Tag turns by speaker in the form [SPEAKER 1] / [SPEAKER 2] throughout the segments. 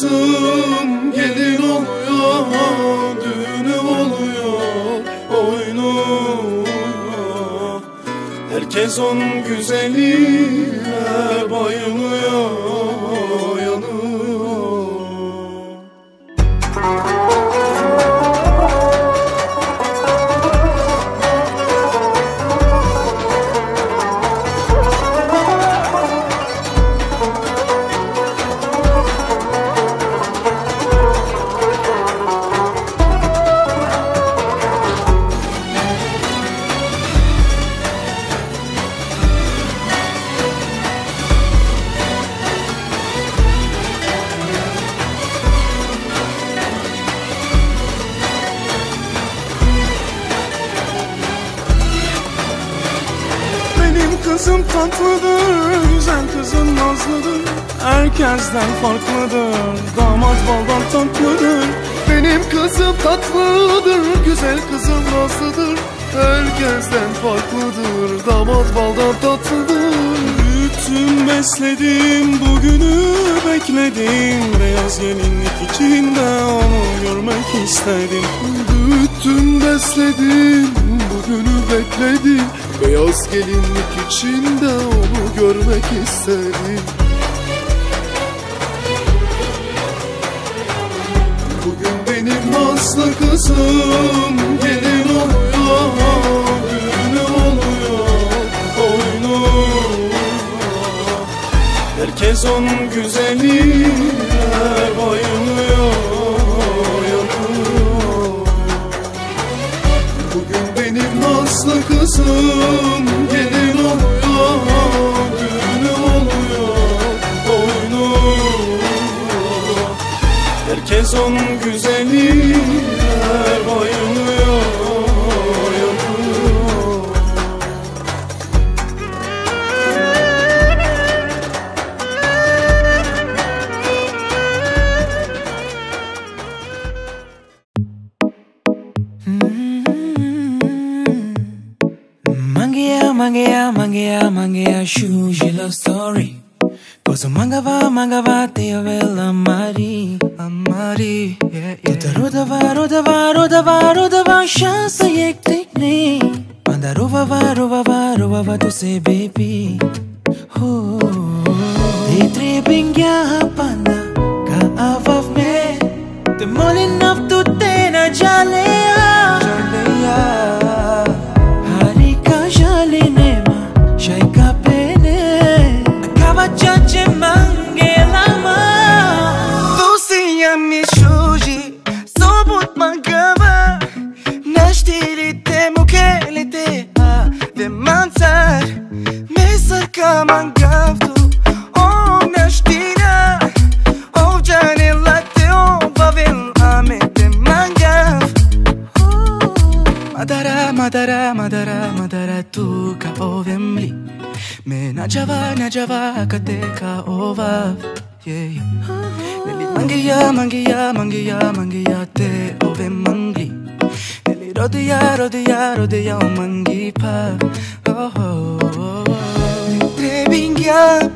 [SPEAKER 1] Kızım gelin oluyor, düğünü oluyor, oynuyor Herkes onun güzeli Herkes onun güzeline bayılıyor yanıyor. Bugün benim nasıl kızım gelin oluyor Düğünüm oluyor oynuyor Herkes onun güzeline bayılıyor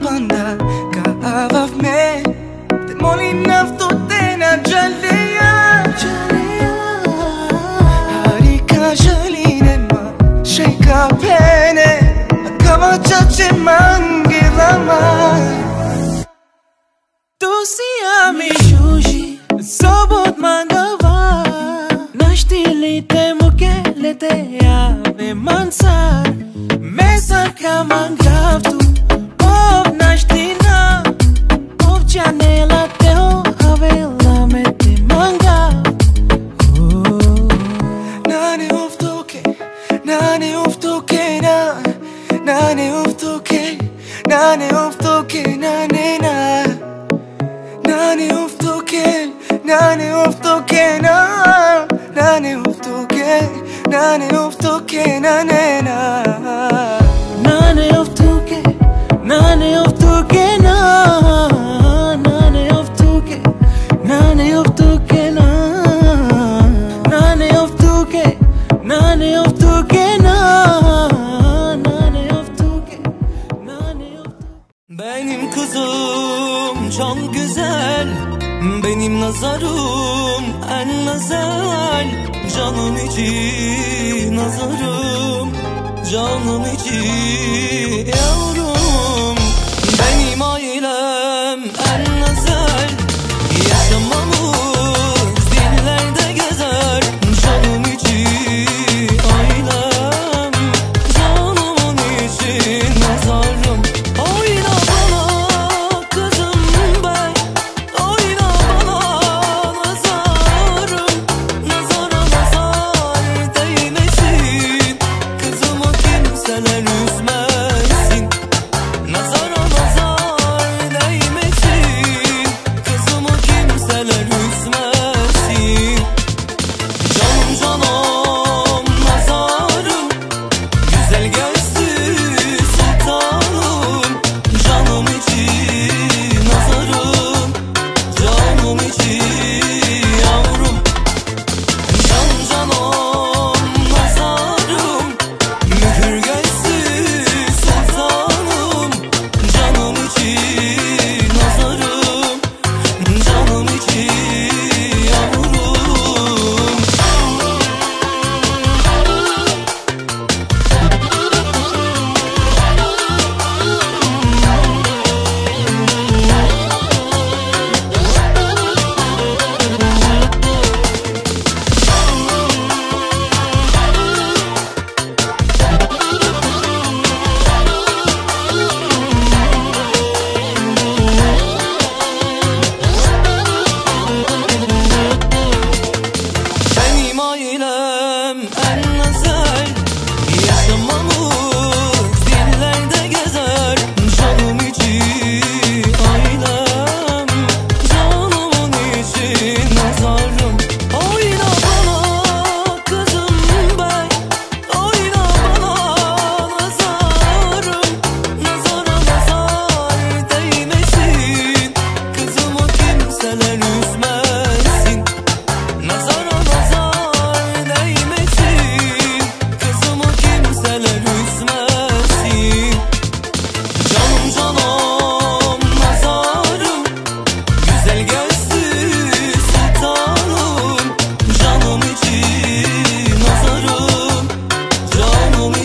[SPEAKER 2] πάντα Καβαυμέ Τε μόλι να φτωτέ να τζαλέα Χαρικά ζαλίνε μα Σέικα πένε Ακάβα τσάτσε μάγκελα μα Τούσια μη σούζι Σόμποτ μανταβά Naștilite muchele te ave mansar Mesa ca mangavtu 何を不時計何な何を不時計何を不時計な何を不時計何を不時計何な
[SPEAKER 3] gözüm can güzel Benim nazarım en nazel Canım içi nazarım Canım içi. Yavrum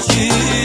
[SPEAKER 4] you.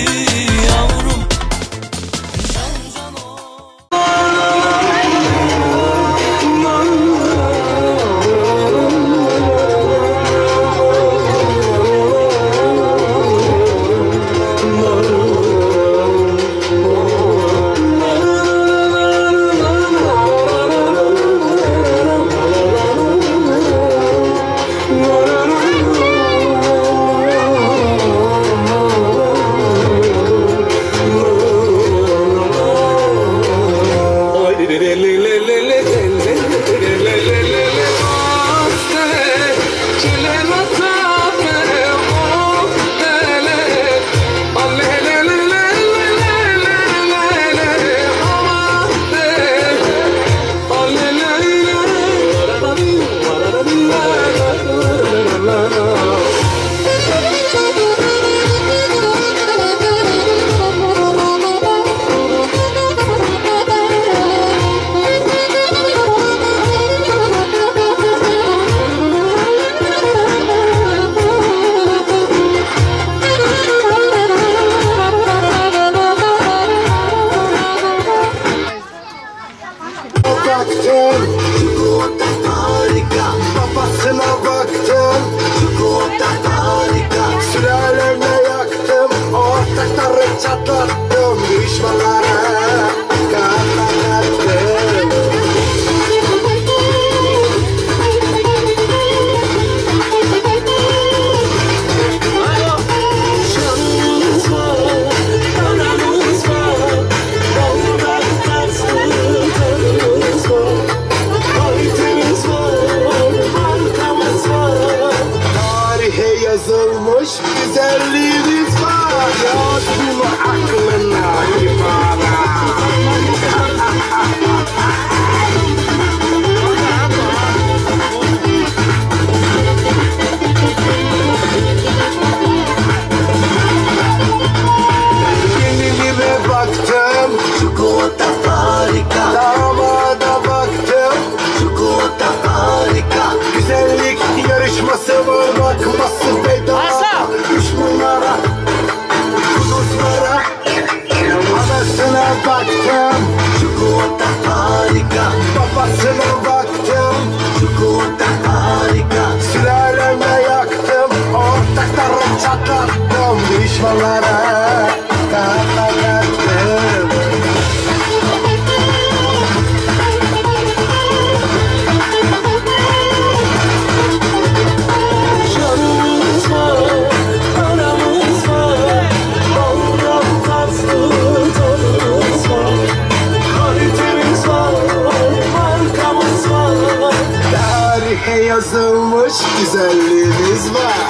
[SPEAKER 4] güzelliğiniz var Yazdım aklına
[SPEAKER 5] imana Kendime baktım. Çikolata harika. Damada baktım. Çikolata harika. Güzellik yarışması mı bakması bedava saçmalara
[SPEAKER 4] kapanattım var, paramız var. Baldan tatlı var. Kalitemiz var, markamız var.
[SPEAKER 5] Tarihe yazılmış güzelliğimiz var.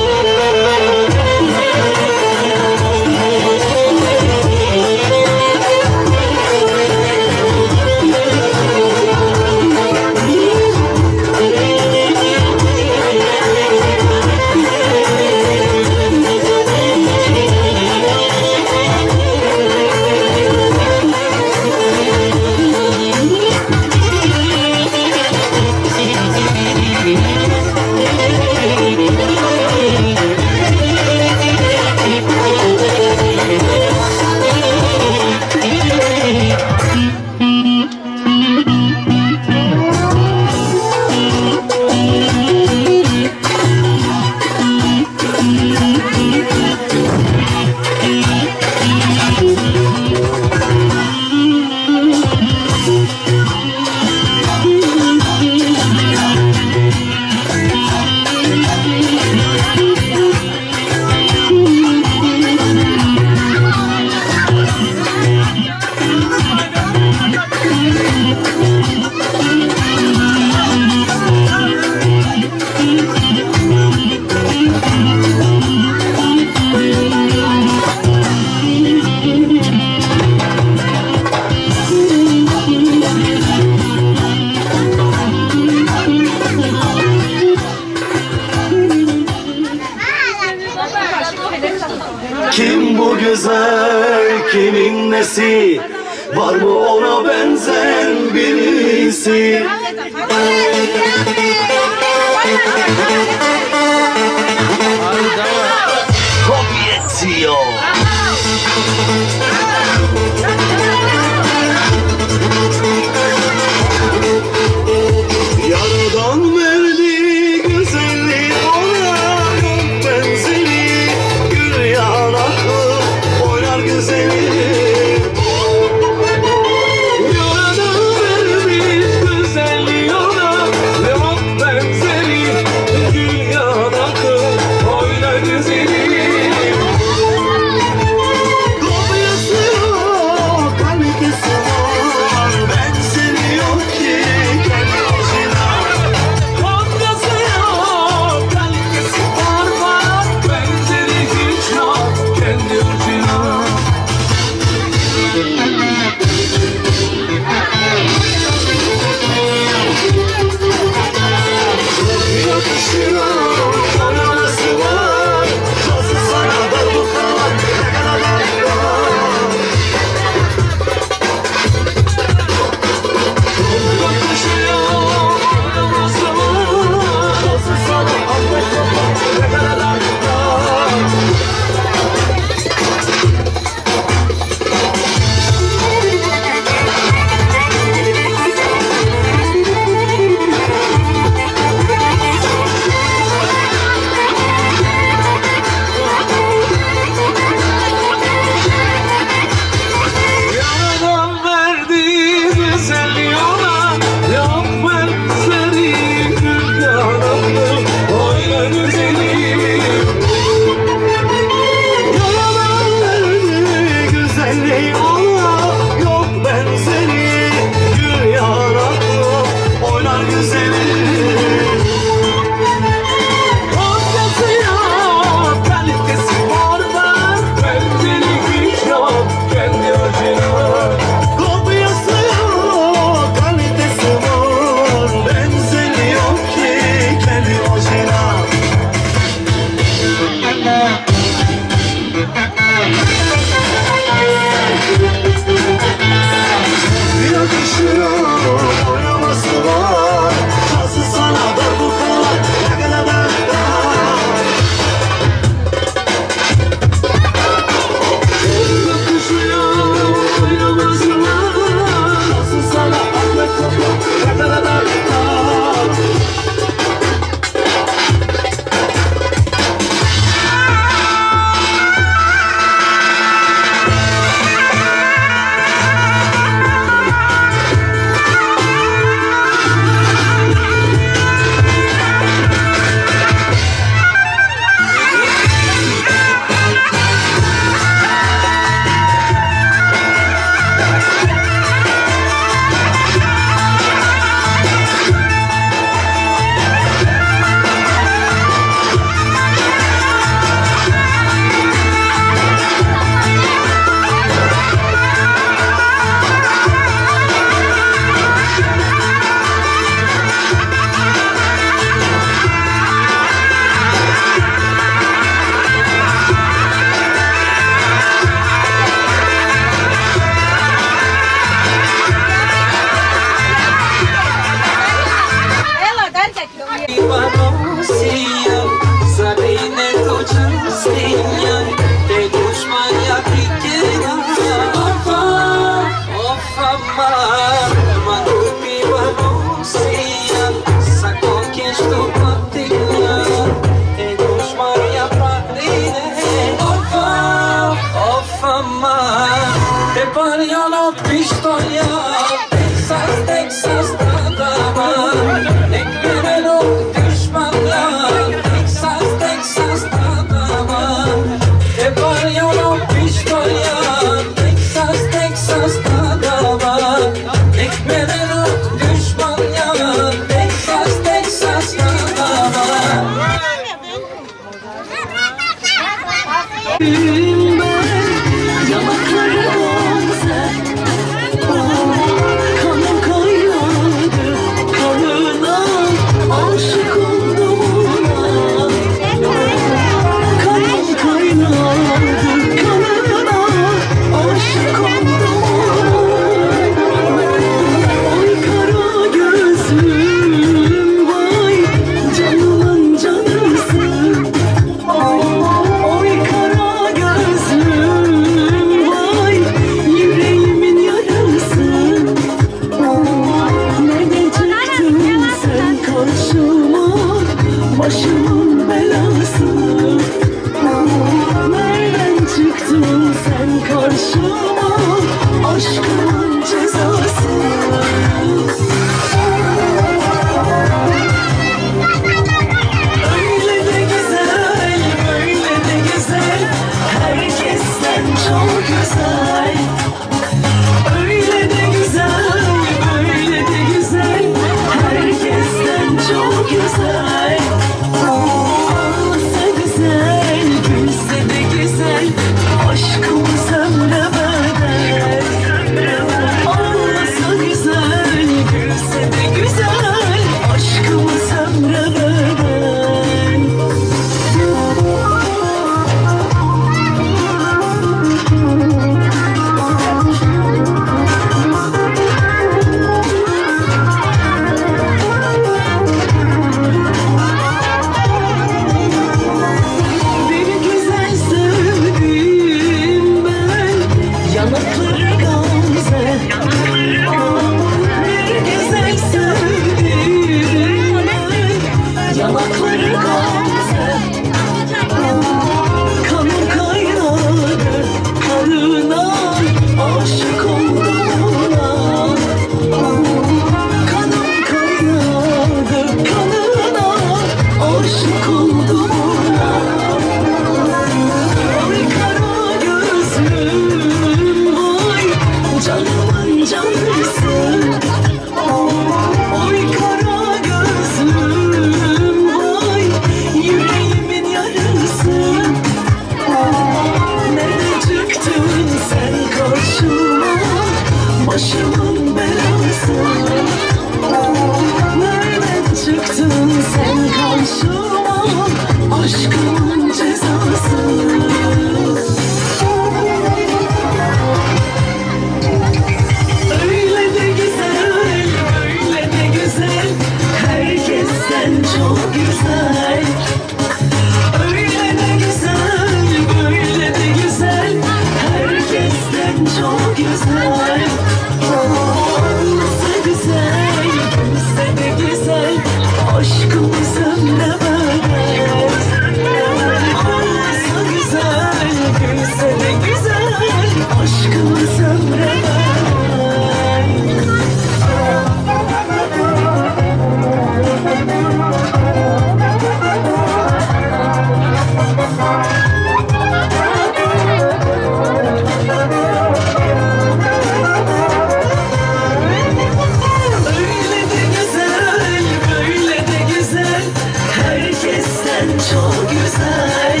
[SPEAKER 4] çok
[SPEAKER 6] güzel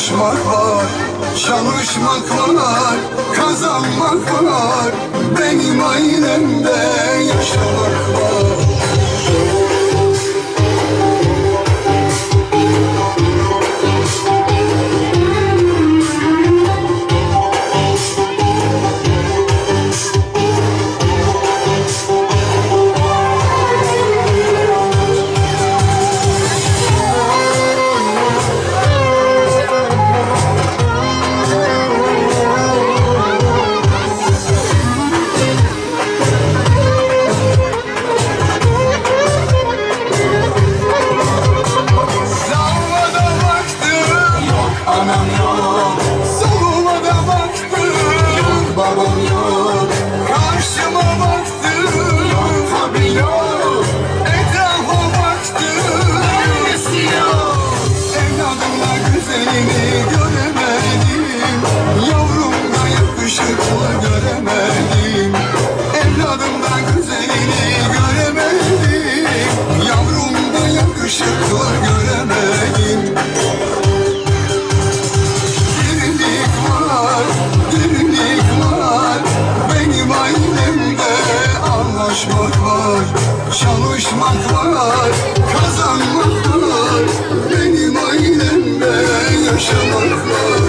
[SPEAKER 7] Çalışmak var, çalışmak var, kazanmak var. Benim ailemde yaşamak var. Çalışmak var, çalışmak var. Kazanmak var. Benim ailemde yaşamak var.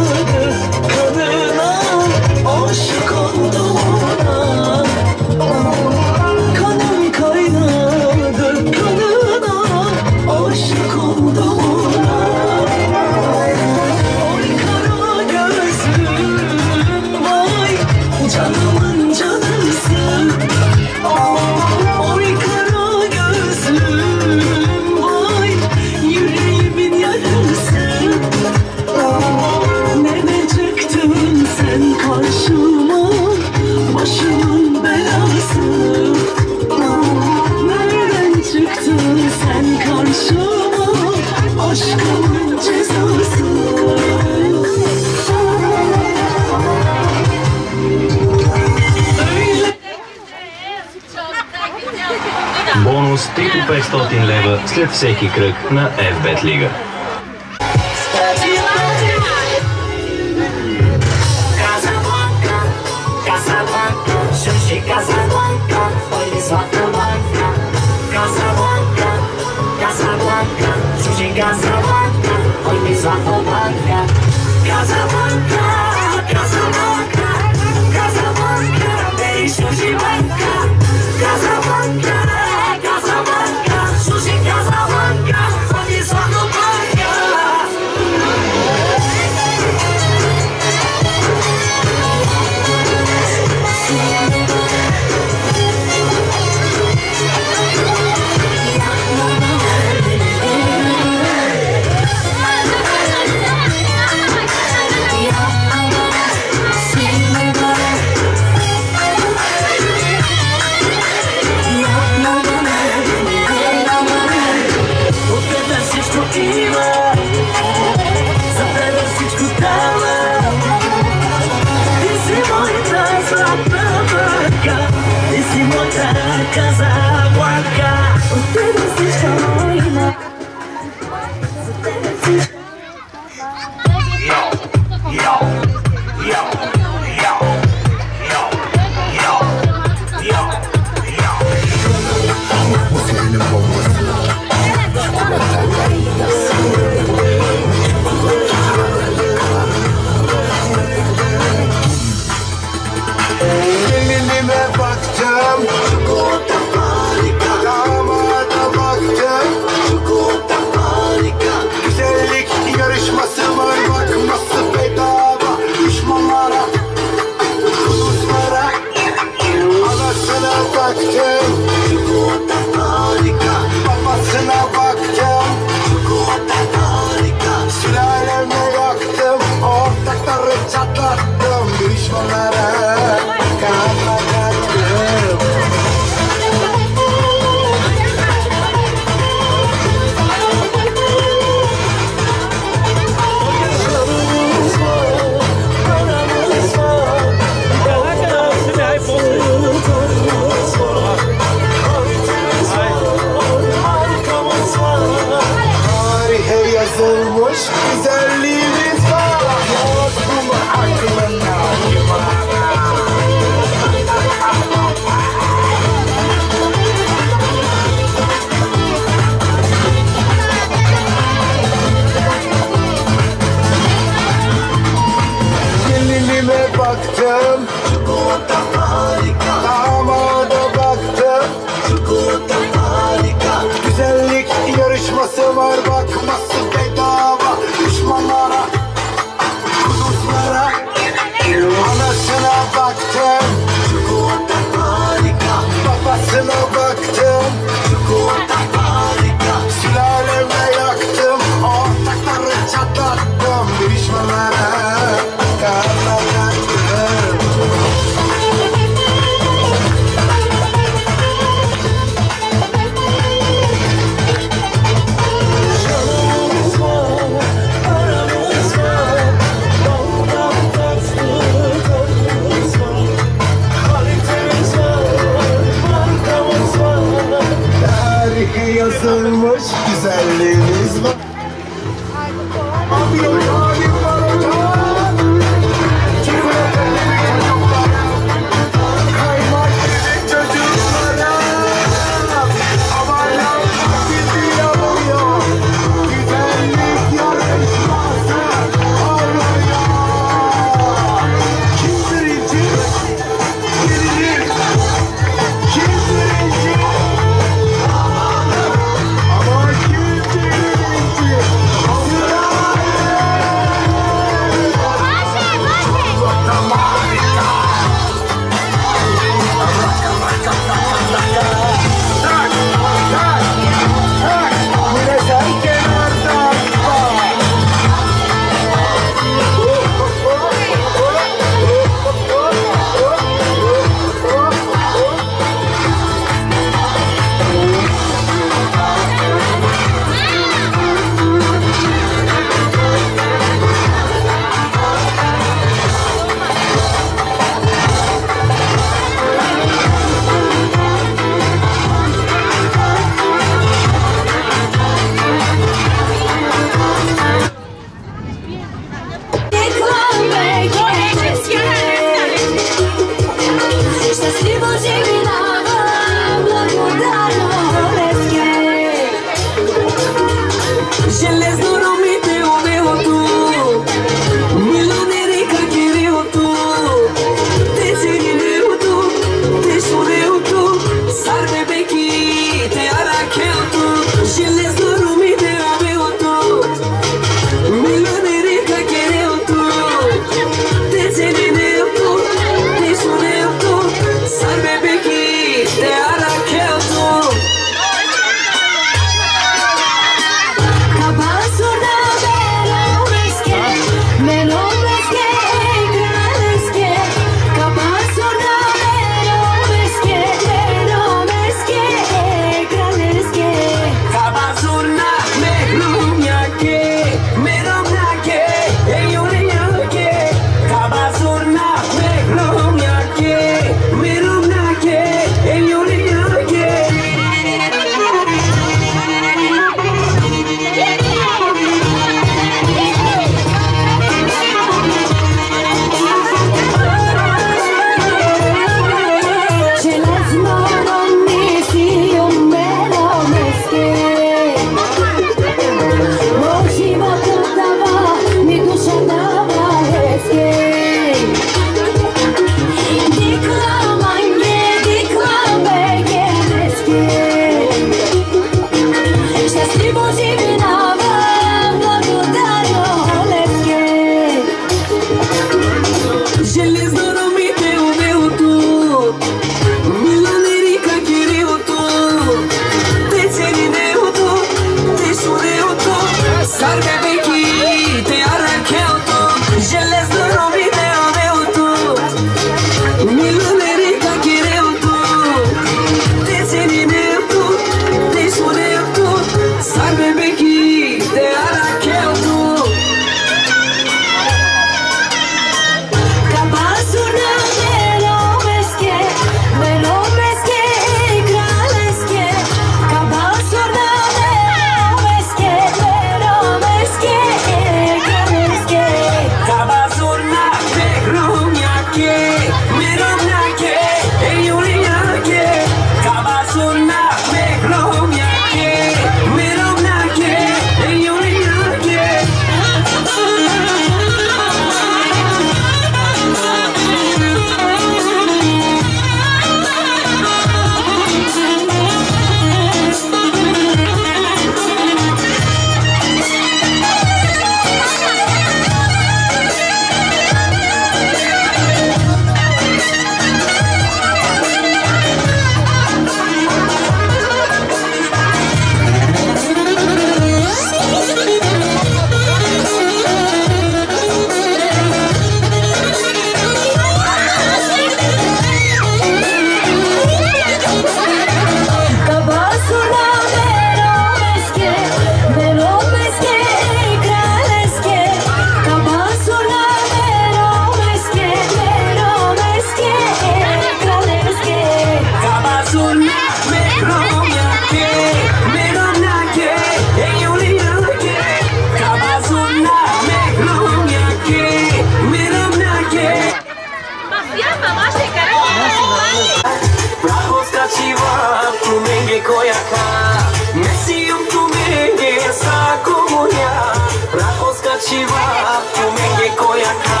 [SPEAKER 3] Плумenge којака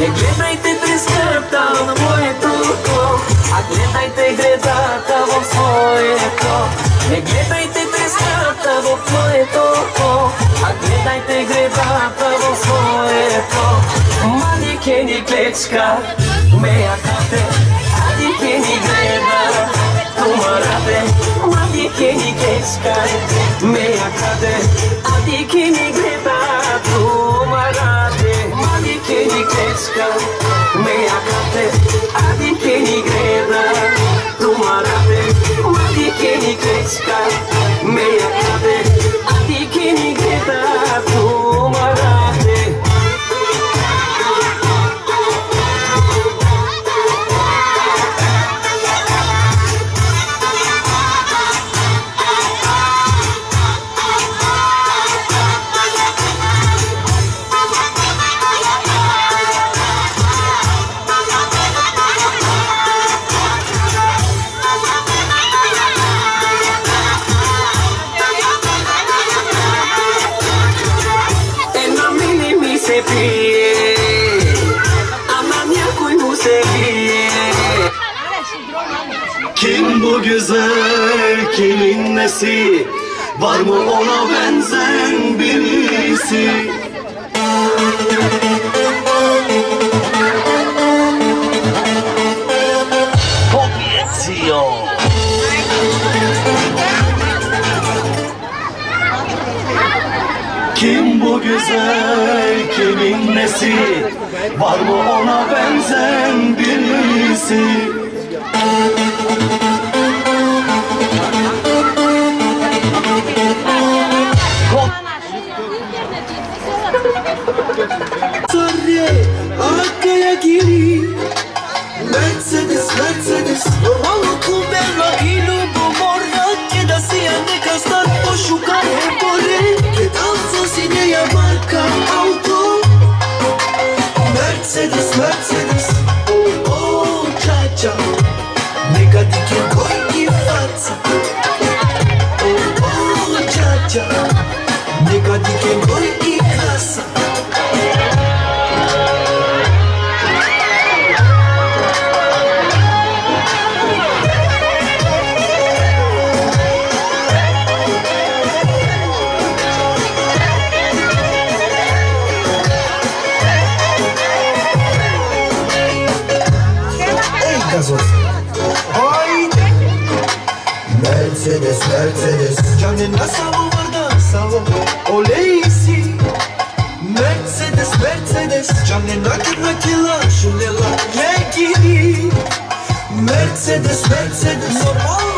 [SPEAKER 3] Не гледајте прескрпта на моето око А гледајте гредата во своето. Не гледајте прескрпта во твоето око А гледајте гредата во своето. Мали ке ни клечка Меја кате Ади ке ни гледа Тумарате. Мади ке ни клечка Меја кате Ади ке ни гледа arată Mă acate, adică ni gredă Tu mă
[SPEAKER 4] arate, adică ni crește nesi? Var mı ona benzen birisi? Obiecują. Kim bu güzel, kimin nesi? Var mı ona benzen birisi?
[SPEAKER 3] geliyor Hani Önüne savurda savur Oleysi Mercedes Mercedes. Canına gitme kila Şulela ye gidi. Mercedes Mercedes.
[SPEAKER 8] Normal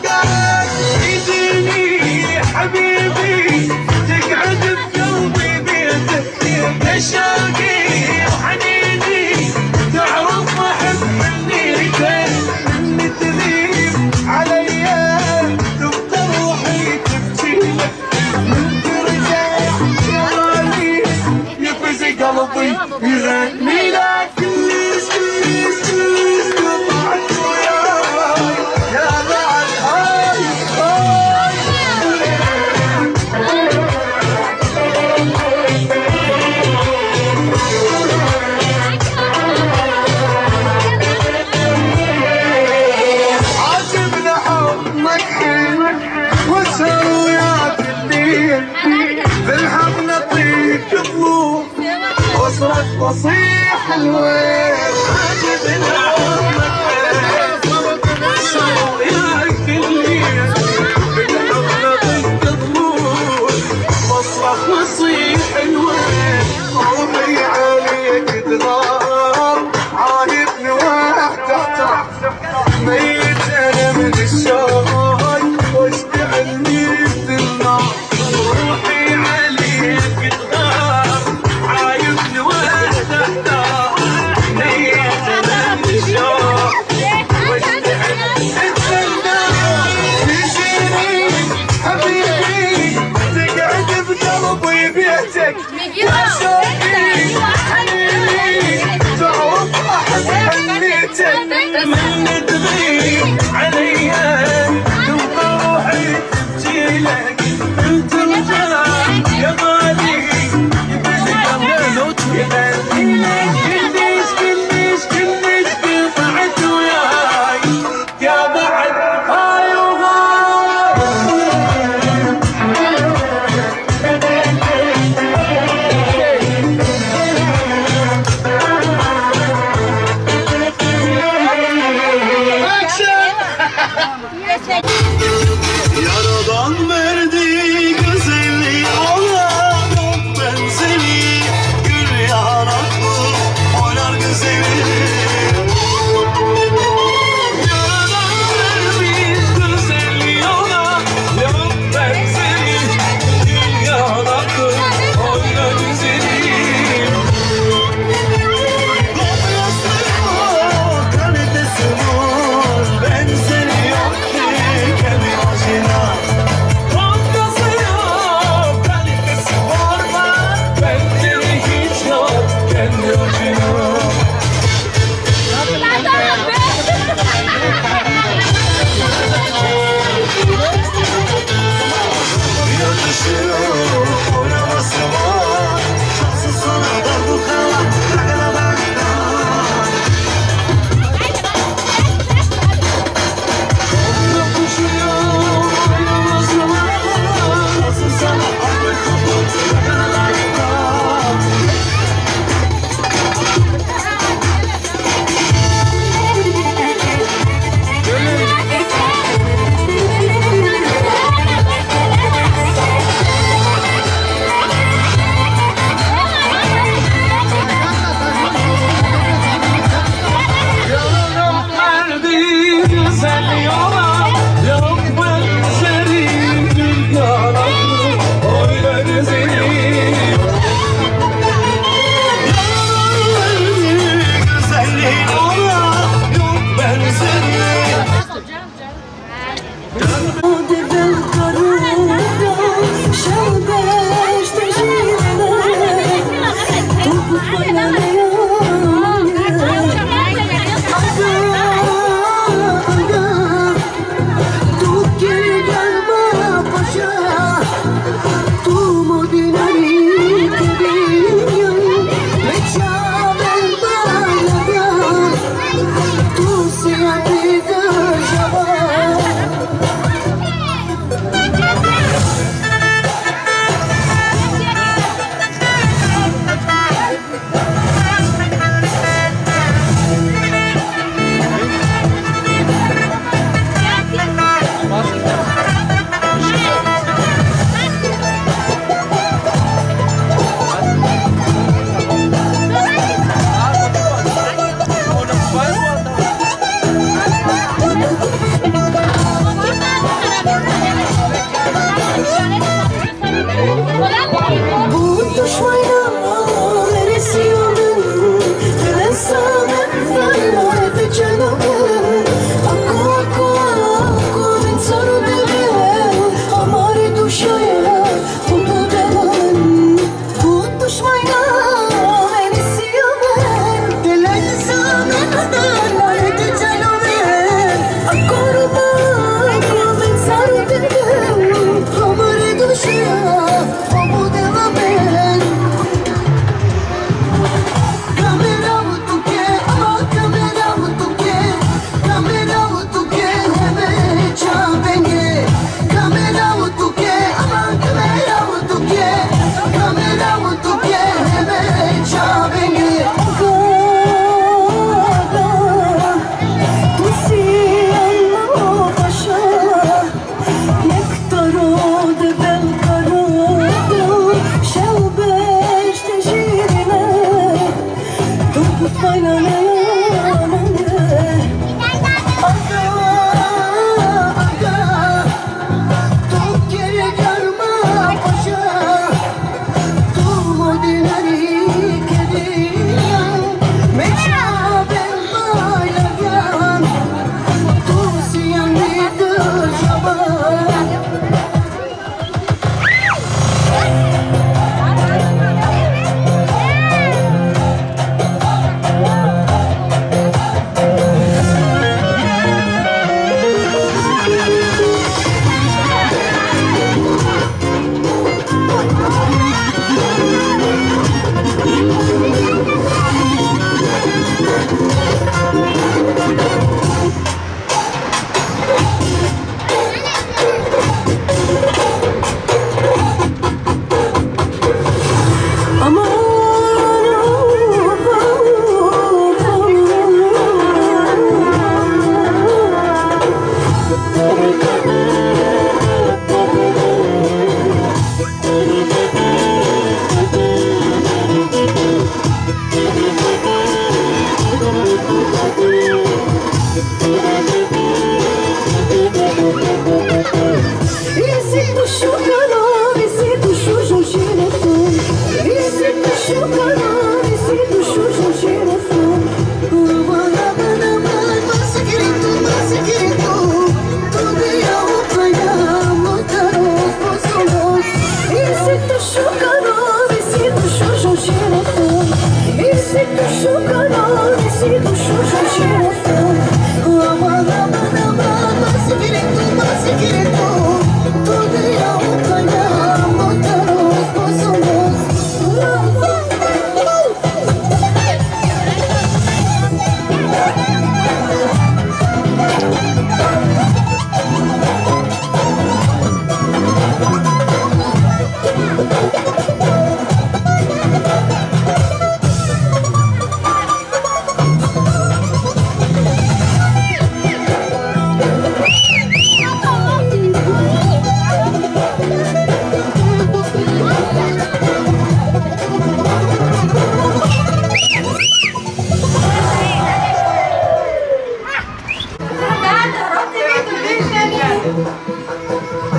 [SPEAKER 8] Sí,